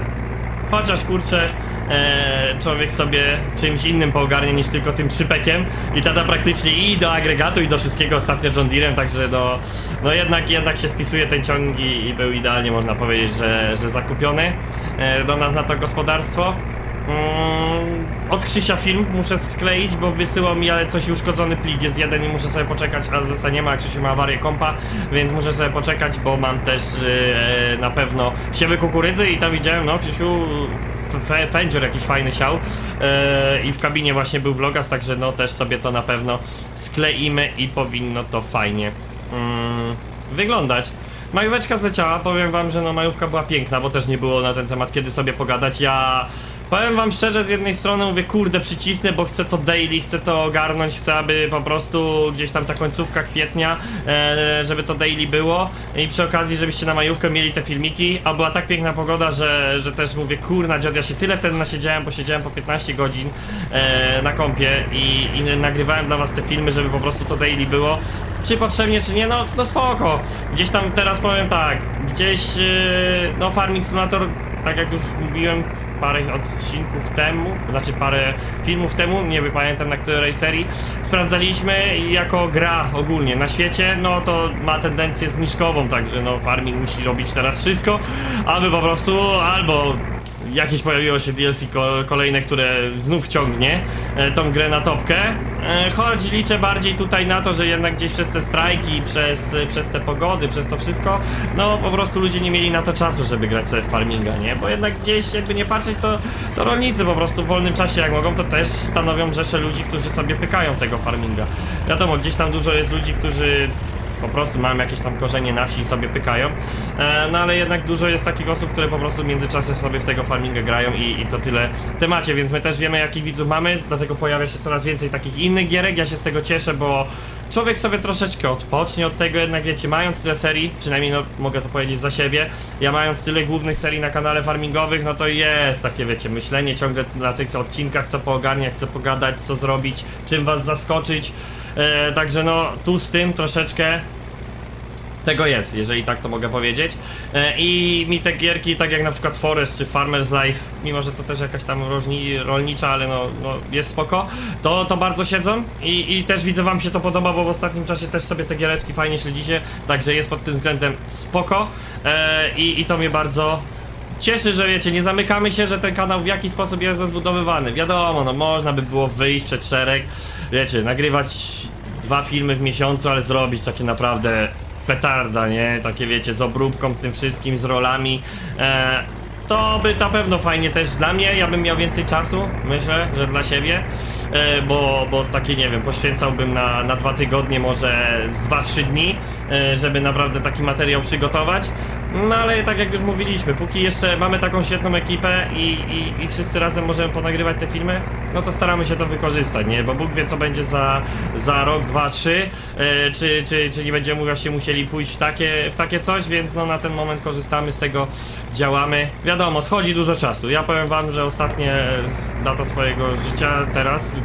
Chociaż kurczę, eee, człowiek sobie czymś innym poogarnie niż tylko tym trzypekiem i tata praktycznie i do agregatu i do wszystkiego ostatnio John Deerem, także no, no jednak, jednak się spisuje ten ciąg i, i był idealnie można powiedzieć, że, że zakupiony e, do nas na to gospodarstwo. Mm, od Krzysia film muszę skleić, bo wysyłał mi ale coś uszkodzony plik jest jeden i muszę sobie poczekać, a zostaniemy, a Krzysiu ma awarię kompa, więc muszę sobie poczekać, bo mam też e, na pewno siewy kukurydzy i tam widziałem, no Krzysiu f- Fędzior jakiś fajny siał e, i w kabinie właśnie był vlogas, także no też sobie to na pewno skleimy i powinno to fajnie mm, wyglądać. Majóweczka zleciała, powiem wam, że no majówka była piękna, bo też nie było na ten temat kiedy sobie pogadać. Ja powiem wam szczerze, z jednej strony mówię, kurde, przycisnę, bo chcę to daily, chcę to ogarnąć, chcę, aby po prostu gdzieś tam ta końcówka kwietnia, e, żeby to daily było i przy okazji, żebyście na majówkę mieli te filmiki, a była tak piękna pogoda, że, że też mówię, kurna dziad, ja się tyle wtedy nasiedziałem, bo siedziałem po 15 godzin e, na kompie i, i nagrywałem dla was te filmy, żeby po prostu to daily było. Czy potrzebnie, czy nie, no, no spoko. Gdzieś tam teraz powiem tak, gdzieś, e, no Farming Simulator, tak jak już mówiłem, parę odcinków temu, znaczy parę filmów temu, nie pamiętam na której serii, sprawdzaliśmy jako gra ogólnie na świecie, no to ma tendencję zniżkową, tak, no farming musi robić teraz wszystko, aby po prostu albo jakieś pojawiło się DLC ko kolejne, które znów ciągnie e, tą grę na topkę. E, choć liczę bardziej tutaj na to, że jednak gdzieś przez te strajki, przez, przez te pogody, przez to wszystko, no po prostu ludzie nie mieli na to czasu, żeby grać sobie w farminga, nie? Bo jednak gdzieś jakby nie patrzeć, to, to rolnicy po prostu w wolnym czasie jak mogą, to też stanowią rzesze ludzi, którzy sobie pykają tego farminga. Wiadomo, gdzieś tam dużo jest ludzi, którzy po prostu mają jakieś tam korzenie na wsi i sobie pykają. E, no ale jednak dużo jest takich osób, które po prostu w międzyczasie sobie w tego farminga grają i, i to tyle w temacie, więc my też wiemy jakich widzów mamy, dlatego pojawia się coraz więcej takich innych gierek, ja się z tego cieszę, bo człowiek sobie troszeczkę odpocznie od tego, jednak wiecie, mając tyle serii, przynajmniej no mogę to powiedzieć za siebie, ja mając tyle głównych serii na kanale farmingowych, no to jest takie wiecie, myślenie ciągle na tych odcinkach, co poogarniać, co pogadać, co zrobić, czym was zaskoczyć, e, także no tu z tym troszeczkę tego jest, jeżeli tak to mogę powiedzieć. E, I mi te gierki, tak jak na przykład Forest czy Farmer's Life, mimo że to też jakaś tam różni, rolnicza, ale no, no jest spoko, to, to bardzo siedzą I, i też widzę wam się to podoba, bo w ostatnim czasie też sobie te giereczki fajnie śledzicie, także jest pod tym względem spoko e, i, i to mnie bardzo cieszy, że wiecie, nie zamykamy się, że ten kanał w jakiś sposób jest rozbudowywany. Wiadomo, no można by było wyjść przed szereg, wiecie, nagrywać dwa filmy w miesiącu, ale zrobić takie naprawdę petarda, nie? Takie wiecie, z obróbką, z tym wszystkim, z rolami. E, to by na pewno fajnie też dla mnie, ja bym miał więcej czasu, myślę, że dla siebie, e, bo, bo takie, nie wiem, poświęcałbym na, na dwa tygodnie, może z 2-3 dni, e, żeby naprawdę taki materiał przygotować. No ale tak jak już mówiliśmy, póki jeszcze mamy taką świetną ekipę i, i, i wszyscy razem możemy ponagrywać te filmy, no to staramy się to wykorzystać, nie? Bo Bóg wie co będzie za, za rok, dwa, trzy, e, czy, czy, czy nie będziemy właśnie musieli pójść w takie, w takie coś, więc no na ten moment korzystamy z tego, działamy. Wiadomo, schodzi dużo czasu. Ja powiem wam, że ostatnie lata swojego życia teraz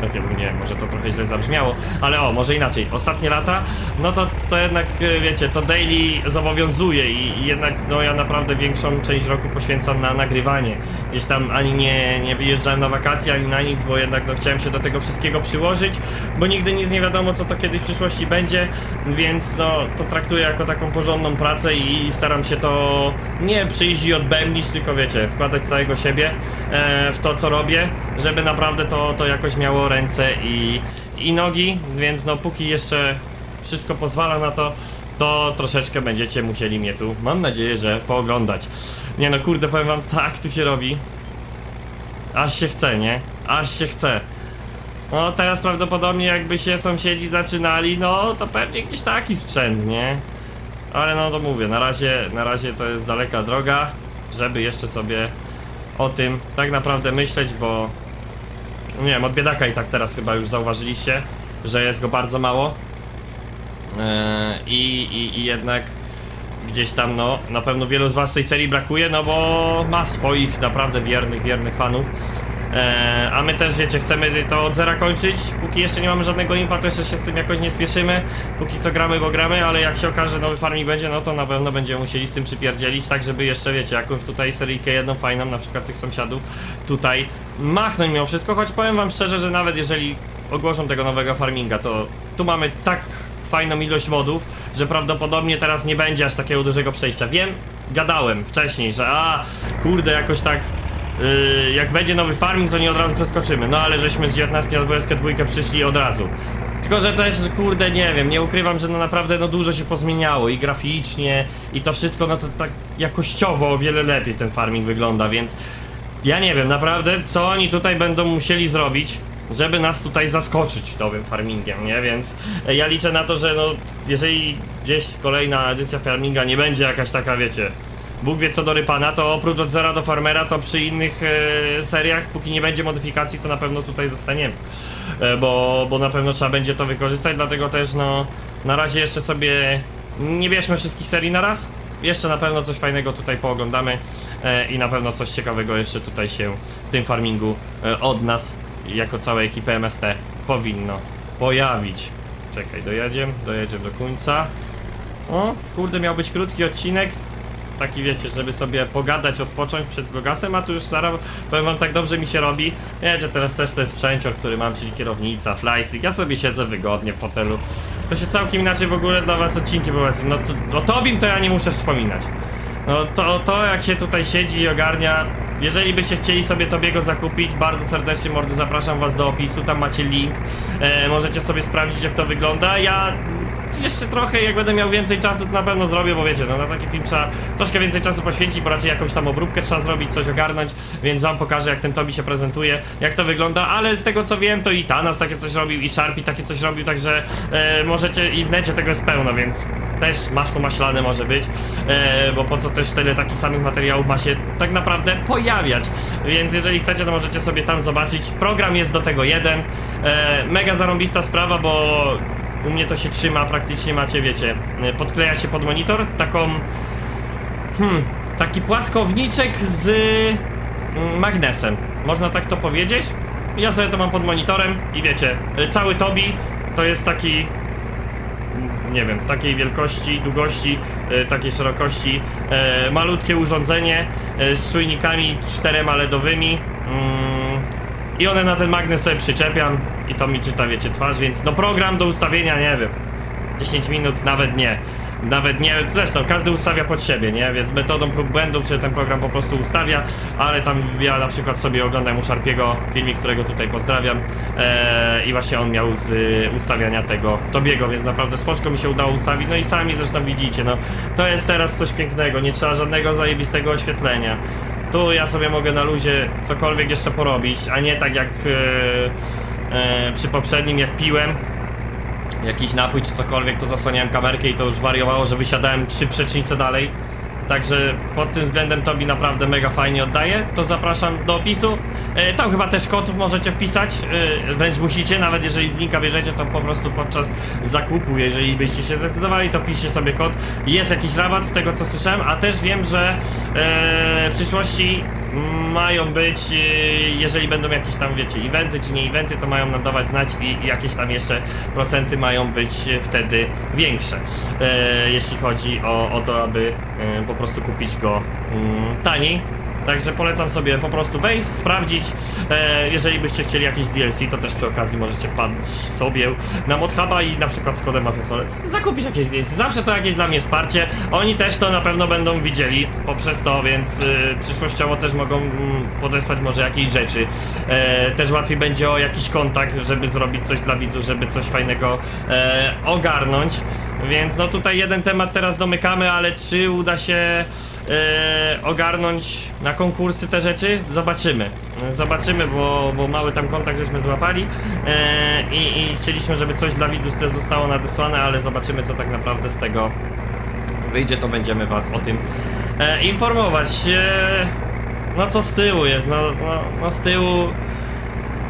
tak jakby nie, może to trochę źle zabrzmiało, ale o, może inaczej. Ostatnie lata, no to, to jednak, e, wiecie, to daily zobowiązuje i, i jednak, no ja naprawdę większą część roku poświęcam na nagrywanie. Gdzieś tam ani nie, nie wyjeżdżałem na wakacje, ani na nic, bo jednak no, chciałem się do tego wszystkiego przyłożyć, bo nigdy nic nie wiadomo, co to kiedyś w przyszłości będzie, więc no, to traktuję jako taką porządną pracę i, i staram się to nie przyjść i odbębnić, tylko wiecie, wkładać całego siebie e, w to, co robię, żeby naprawdę to, to jakoś miało ręce i, i nogi, więc no póki jeszcze wszystko pozwala na to, to troszeczkę będziecie musieli mnie tu, mam nadzieję, że pooglądać. Nie no, kurde, powiem wam, tak tu się robi. Aż się chce, nie? Aż się chce. No teraz prawdopodobnie jakby się sąsiedzi zaczynali, no to pewnie gdzieś taki sprzęt, nie? Ale no to mówię, na razie, na razie to jest daleka droga, żeby jeszcze sobie o tym tak naprawdę myśleć, bo nie wiem, od biedaka i tak teraz chyba już zauważyliście, że jest go bardzo mało. Eee, i, i, I jednak gdzieś tam, no, na pewno wielu z was tej serii brakuje, no bo ma swoich naprawdę wiernych, wiernych fanów. Eee, a my też, wiecie, chcemy to od zera kończyć. Póki jeszcze nie mamy żadnego infa, to jeszcze się z tym jakoś nie spieszymy. Póki co gramy, bo gramy, ale jak się okaże, że nowy farming będzie, no to na pewno będziemy musieli z tym przypierdzielić, tak żeby jeszcze, wiecie, jakąś tutaj seryjkę jedną fajną, na przykład tych sąsiadów tutaj machnąć mimo wszystko, choć powiem wam szczerze, że nawet jeżeli ogłoszą tego nowego farminga, to tu mamy tak fajną ilość modów, że prawdopodobnie teraz nie będzie aż takiego dużego przejścia. Wiem, gadałem wcześniej, że a, kurde, jakoś tak Yy, jak będzie nowy farming, to nie od razu przeskoczymy. No ale żeśmy z 19 na 22 przyszli od razu. Tylko, że też, kurde, nie wiem, nie ukrywam, że no naprawdę no dużo się pozmieniało i graficznie i to wszystko, no to tak jakościowo o wiele lepiej ten farming wygląda, więc ja nie wiem naprawdę, co oni tutaj będą musieli zrobić, żeby nas tutaj zaskoczyć nowym farmingiem, nie? Więc e, ja liczę na to, że no, jeżeli gdzieś kolejna edycja farminga nie będzie jakaś taka, wiecie, Bóg wie co do Rypana, to oprócz od zera do farmera, to przy innych e, seriach, póki nie będzie modyfikacji, to na pewno tutaj zostaniemy. E, bo, bo na pewno trzeba będzie to wykorzystać, dlatego też no, na razie jeszcze sobie nie bierzmy wszystkich serii na raz. Jeszcze na pewno coś fajnego tutaj pooglądamy e, i na pewno coś ciekawego jeszcze tutaj się w tym farmingu e, od nas, jako całej ekipy MST, powinno pojawić. Czekaj, dojedziemy, dojedziemy do końca. O, kurde, miał być krótki odcinek, taki wiecie, żeby sobie pogadać, odpocząć przed vlogasem, a tu już zaraz, powiem wam, tak dobrze mi się robi. Wiecie, teraz też ten sprzęcior, który mam, czyli kierownica, flystick, ja sobie siedzę wygodnie w fotelu. To się całkiem inaczej w ogóle dla was odcinki prowadzą. No to, o Tobim to ja nie muszę wspominać. No to, to jak się tutaj siedzi i ogarnia, jeżeli byście chcieli sobie Tobiego zakupić, bardzo serdecznie mordy zapraszam was do opisu, tam macie link, e, możecie sobie sprawdzić jak to wygląda. Ja jeszcze trochę, jak będę miał więcej czasu, to na pewno zrobię, bo wiecie, no na taki film trzeba troszkę więcej czasu poświęcić, bo raczej jakąś tam obróbkę trzeba zrobić, coś ogarnąć, więc wam pokażę jak ten Tobi się prezentuje, jak to wygląda, ale z tego co wiem, to i Tanas takie coś robił, i Sharpie takie coś robił, także e, możecie, i w necie tego jest pełno, więc też masło maślane może być, e, bo po co też tyle takich samych materiałów ma się tak naprawdę pojawiać, więc jeżeli chcecie, to możecie sobie tam zobaczyć, program jest do tego jeden, e, mega zarąbista sprawa, bo u mnie to się trzyma, praktycznie macie, wiecie, e, podkleja się pod monitor taką, hmm, taki płaskowniczek z mm, magnesem, można tak to powiedzieć. Ja sobie to mam pod monitorem i wiecie, e, cały Tobi to jest taki, mm, nie wiem, takiej wielkości, długości, e, takiej szerokości, malutkie urządzenie z czujnikami czterema LEDowymi. Mm, i one na ten magnes sobie przyczepiam i to mi czyta, wiecie, twarz, więc no program do ustawienia, nie wiem 10 minut, nawet nie nawet nie, zresztą każdy ustawia pod siebie, nie? Więc metodą prób błędów się ten program po prostu ustawia, ale tam ja na przykład sobie oglądam u Sharpiego filmik, którego tutaj pozdrawiam eee, i właśnie on miał z y, ustawiania tego Tobiego, więc naprawdę spoczko mi się udało ustawić, no i sami zresztą widzicie, no to jest teraz coś pięknego, nie trzeba żadnego zajebistego oświetlenia. Tu ja sobie mogę na luzie cokolwiek jeszcze porobić, a nie tak jak e, e, przy poprzednim, jak piłem jakiś napój czy cokolwiek, to zasłaniałem kamerkę i to już wariowało, że wysiadałem trzy przecznice dalej. Także pod tym względem Tobi naprawdę mega fajnie oddaje. To zapraszam do opisu. E, tam chyba też kod możecie wpisać, e, wręcz musicie, nawet jeżeli z linka bierzecie, to po prostu podczas zakupu, jeżeli byście się zdecydowali, to piszcie sobie kod. Jest jakiś rabat z tego co słyszałem, a też wiem, że e, w przyszłości mają być, e, jeżeli będą jakieś tam, wiecie, eventy czy nie eventy, to mają nam dawać znać i jakieś tam jeszcze procenty mają być wtedy większe. E, jeśli chodzi o, o to, aby e, po prostu kupić go mm, taniej. Także polecam sobie po prostu wejść, sprawdzić. E, jeżeli byście chcieli jakieś DLC, to też przy okazji możecie wpaść sobie na ModHuba i na przykład z kodem Mafiasolec zakupić jakieś DLC. Zawsze to jakieś dla mnie wsparcie. Oni też to na pewno będą widzieli poprzez to, więc y, przyszłościowo też mogą mm, podesłać może jakieś rzeczy. E, też łatwiej będzie o jakiś kontakt, żeby zrobić coś dla widzów, żeby coś fajnego e, ogarnąć. Więc no tutaj jeden temat teraz domykamy, ale czy uda się e, ogarnąć na konkursy te rzeczy? Zobaczymy. Zobaczymy, bo, bo mały tam kontakt żeśmy złapali e, i, i chcieliśmy, żeby coś dla widzów też zostało nadesłane, ale zobaczymy co tak naprawdę z tego wyjdzie, to będziemy was o tym e, informować. E, no co z tyłu jest? No, no, no z tyłu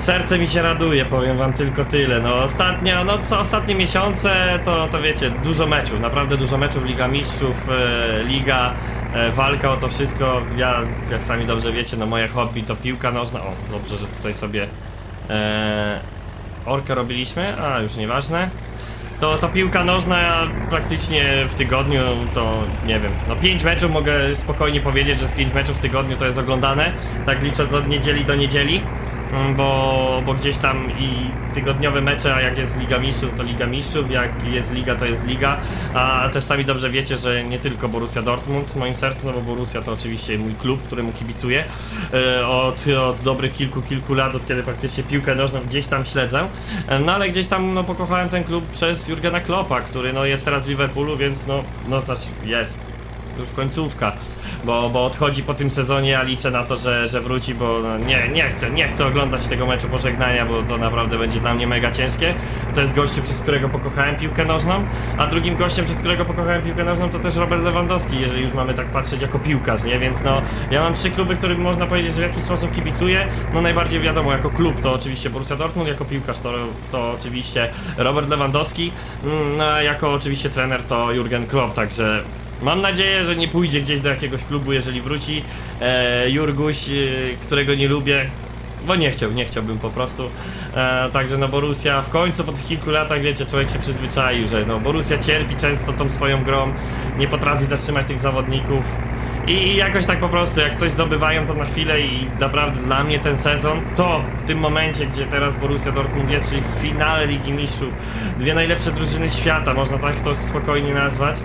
Serce mi się raduje, powiem wam tylko tyle. No ostatnio, no co ostatnie miesiące, to, to wiecie, dużo meczów, naprawdę dużo meczów, Liga Mistrzów, e, Liga, e, walka o to wszystko. Ja, jak sami dobrze wiecie, no moje hobby to piłka nożna. O, dobrze, że tutaj sobie e, orkę robiliśmy, a już nieważne. To, to piłka nożna praktycznie w tygodniu to nie wiem, no 5 meczów mogę spokojnie powiedzieć, że z 5 meczów w tygodniu to jest oglądane. Tak liczę od niedzieli do niedzieli. Bo, bo gdzieś tam i tygodniowe mecze, a jak jest Liga Mistrzów, to Liga Mistrzów, jak jest Liga, to jest Liga, a też sami dobrze wiecie, że nie tylko Borussia Dortmund w moim sercu, no bo Borussia to oczywiście mój klub, któremu kibicuję. E, od, od dobrych kilku, kilku lat, od kiedy praktycznie piłkę nożną gdzieś tam śledzę, e, no ale gdzieś tam no pokochałem ten klub przez Jurgena Kloppa, który no jest teraz w Liverpoolu, więc no, no znaczy jest, już końcówka bo, bo odchodzi po tym sezonie, a liczę na to, że, że wróci, bo no, nie, nie chcę, nie chcę oglądać tego meczu pożegnania, bo to naprawdę będzie dla mnie mega ciężkie. To jest gościu, przez którego pokochałem piłkę nożną, a drugim gościem, przez którego pokochałem piłkę nożną, to też Robert Lewandowski, jeżeli już mamy tak patrzeć jako piłkarz, nie? Więc no, ja mam trzy kluby, którym można powiedzieć, że w jakiś sposób kibicuję. No najbardziej wiadomo, jako klub to oczywiście Borussia Dortmund, jako piłkarz to, to oczywiście Robert Lewandowski, mm, no a jako oczywiście trener to Jurgen Klopp, także Mam nadzieję, że nie pójdzie gdzieś do jakiegoś klubu, jeżeli wróci e, Jurguś, e, którego nie lubię. Bo nie chciał, nie chciałbym po prostu. E, także no Borussia w końcu po tych kilku latach, wiecie, człowiek się przyzwyczaił, że no Borussia cierpi często tą swoją grą, nie potrafi zatrzymać tych zawodników. I jakoś tak po prostu, jak coś zdobywają to na chwilę i naprawdę dla mnie ten sezon, to w tym momencie, gdzie teraz Borussia Dortmund jest, czyli w finale Ligi Mistrzów, dwie najlepsze drużyny świata, można tak to spokojnie nazwać,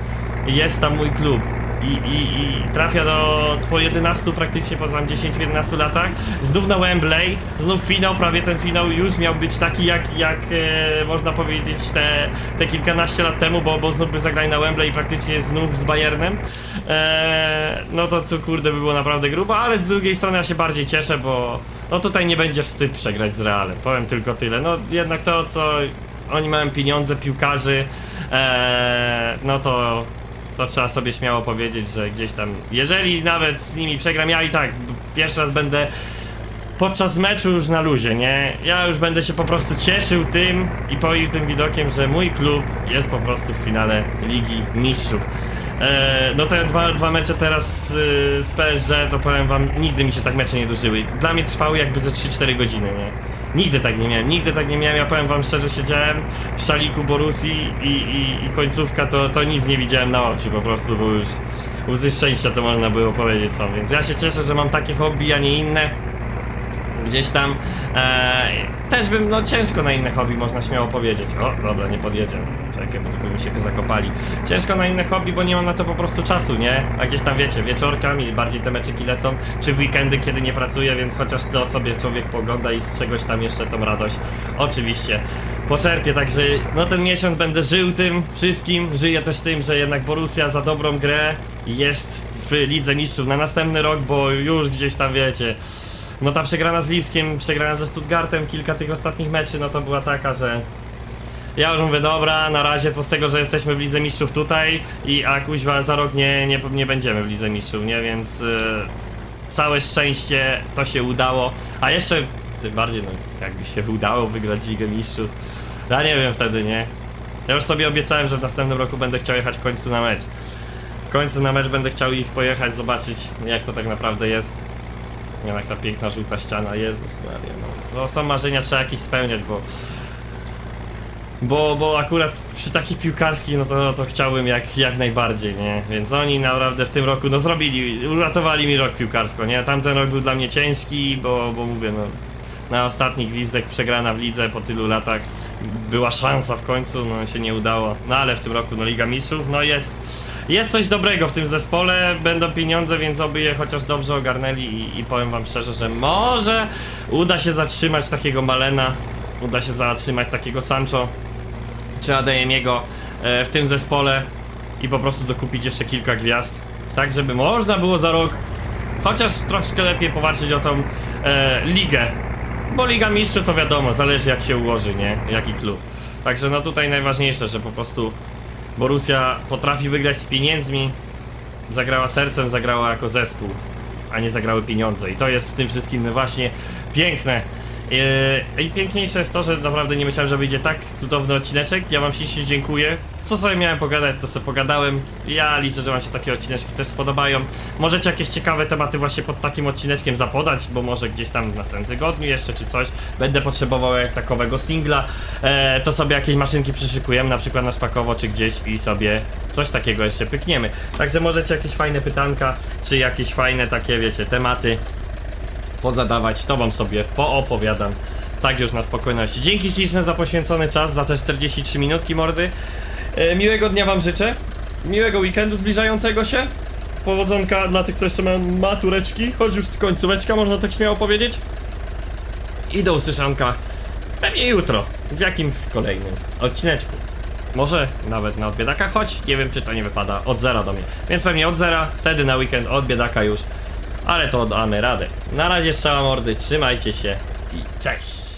jest tam mój klub. I, i, I trafia do po 11 praktycznie po tam 10-11 latach. Znów na Wembley, znów finał, prawie ten finał już miał być taki jak, jak e, można powiedzieć te, te kilkanaście lat temu, bo, bo znów by zagrali na Wembley praktycznie znów z Bayernem. E, no to, to kurde by było naprawdę grubo, ale z drugiej strony ja się bardziej cieszę, bo no tutaj nie będzie wstyd przegrać z Realem, powiem tylko tyle, no jednak to co oni mają pieniądze, piłkarzy, e, no to to trzeba sobie śmiało powiedzieć, że gdzieś tam, jeżeli nawet z nimi przegram, ja i tak pierwszy raz będę podczas meczu już na luzie, nie? Ja już będę się po prostu cieszył tym i poił tym widokiem, że mój klub jest po prostu w finale Ligi Mistrzów. E, no te dwa, dwa mecze teraz y, z PSG, to powiem wam, nigdy mi się tak mecze nie dłużyły. Dla mnie trwały jakby ze 3-4 godziny, nie? Nigdy tak nie miałem, nigdy tak nie miałem, ja powiem wam szczerze, siedziałem w szaliku Borusi i, i, i końcówka to, to nic nie widziałem na oczy, po prostu, bo już łzy szczęścia to można było powiedzieć są, więc ja się cieszę, że mam takie hobby, a nie inne gdzieś tam e, też bym, no ciężko na inne hobby można śmiało powiedzieć. O, dobra, nie podjedziemy. Czekaj, bo by mi się zakopali. Ciężko na inne hobby, bo nie mam na to po prostu czasu, nie? A gdzieś tam wiecie, wieczorkami bardziej te meczyki lecą, czy w weekendy, kiedy nie pracuję, więc chociaż to sobie człowiek pogląda i z czegoś tam jeszcze tą radość oczywiście poczerpię, także no ten miesiąc będę żył tym wszystkim, żyję też tym, że jednak Borussia za dobrą grę jest w Lidze Mistrzów na następny rok, bo już gdzieś tam wiecie no ta przegrana z Lipskiem, przegrana ze Stuttgartem, kilka tych ostatnich meczy, no to była taka, że ja już mówię, dobra, na razie co z tego, że jesteśmy w Lidze Mistrzów tutaj i a kuźwa za rok nie, nie, nie będziemy w Lidze Mistrzów, nie, więc yy, całe szczęście to się udało, a jeszcze tym bardziej, no jakby się udało wygrać Ligę Mistrzów, ja nie wiem wtedy, nie, ja już sobie obiecałem, że w następnym roku będę chciał jechać w końcu na mecz. W końcu na mecz będę chciał ich pojechać, zobaczyć jak to tak naprawdę jest. Jak ta piękna żółta ściana, Jezus Maria, no. no są marzenia trzeba jakieś spełniać, bo... Bo, bo akurat przy takich piłkarskich, no to, to chciałbym jak, jak najbardziej, nie? Więc oni naprawdę w tym roku, no zrobili, uratowali mi rok piłkarsko, nie? Tamten rok był dla mnie ciężki, bo, bo mówię, no... Na ostatni gwizdek przegrana w lidze po tylu latach była szansa w końcu, no się nie udało. No ale w tym roku, no Liga Mistrzów, no jest jest coś dobrego w tym zespole, będą pieniądze, więc oby je chociaż dobrze ogarnęli i, i powiem wam szczerze, że może uda się zatrzymać takiego Malena, uda się zatrzymać takiego Sancho czy Adeyemiego e, w tym zespole i po prostu dokupić jeszcze kilka gwiazd, tak żeby można było za rok chociaż troszkę lepiej popatrzeć o tą e, ligę, bo Liga Mistrzów to wiadomo, zależy jak się ułoży, nie? Jaki klub. Także no tutaj najważniejsze, że po prostu Borussia potrafi wygrać z pieniędzmi. Zagrała sercem, zagrała jako zespół, a nie zagrały pieniądze. I to jest z tym wszystkim właśnie piękne. Yy, I piękniejsze jest to, że naprawdę nie myślałem, że wyjdzie tak cudowny odcineczek. Ja wam ślicznie dziękuję. Co sobie miałem pogadać, to sobie pogadałem. Ja liczę, że wam się takie odcineczki też spodobają. Możecie jakieś ciekawe tematy właśnie pod takim odcineczkiem zapodać, bo może gdzieś tam w następnym tygodniu jeszcze czy coś będę potrzebował jak takowego singla. E, to sobie jakieś maszynki przyszykujemy, na przykład na szpakowo czy gdzieś i sobie coś takiego jeszcze pykniemy. Także możecie jakieś fajne pytanka, czy jakieś fajne takie, wiecie, tematy pozadawać, to wam sobie poopowiadam. Tak już na spokojności. Dzięki śliczne za poświęcony czas, za te 43 minutki mordy. E, miłego dnia wam życzę. Miłego weekendu zbliżającego się. Powodzonka dla tych, co jeszcze mają matureczki, choć już końcóweczka, można tak śmiało powiedzieć. I do usłyszanka pewnie jutro, w jakimś kolejnym odcineczku. Może nawet na odbiedaka, choć nie wiem czy to nie wypada od zera do mnie. Więc pewnie od zera, wtedy na weekend od biedaka już ale to damy radę. Na razie strzała mordy, trzymajcie się i cześć!